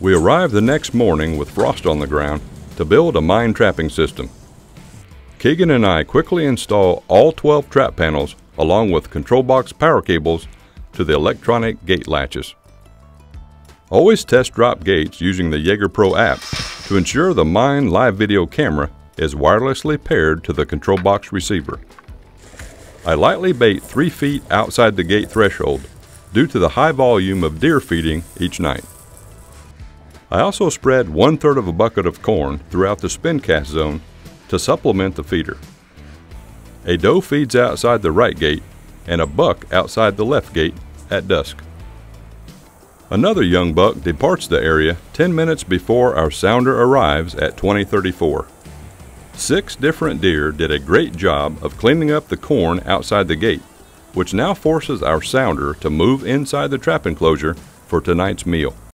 We arrived the next morning with frost on the ground to build a M.I.N.E. trapping system. Keegan and I quickly install all 12 trap panels along with control box power cables to the electronic gate latches. Always test drop gates using the Jager Pro app to ensure the M.I.N.E. live video camera is wirelessly paired to the control box receiver. I lightly bait 3 feet outside the gate threshold due to the high volume of deer feeding each night. I also spread one third of a bucket of corn throughout the spin cast zone to supplement the feeder. A doe feeds outside the right gate and a buck outside the left gate at dusk. Another young buck departs the area 10 minutes before our sounder arrives at 2034. Six different deer did a great job of cleaning up the corn outside the gate, which now forces our sounder to move inside the trap enclosure for tonight's meal.